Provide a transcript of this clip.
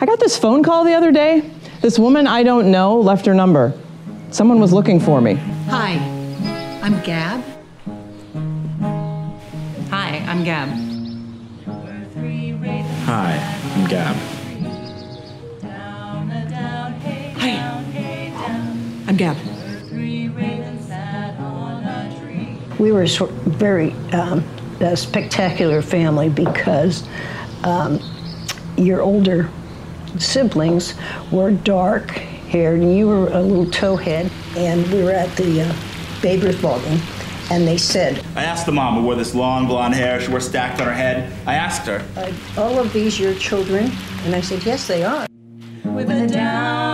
I got this phone call the other day. This woman I don't know left her number. Someone was looking for me. Hi, I'm Gab. Hi, I'm Gab. Hi, I'm Gab. Hi, I'm Gab. We were a sort very um, a spectacular family because um, your older siblings were dark haired and you were a little towhead. And we were at the uh, Babers ball game and they said, I asked the mom who wore this long blonde hair she wore stacked on her head. I asked her. Are all of these your children? And I said, Yes, they are. With a down dairy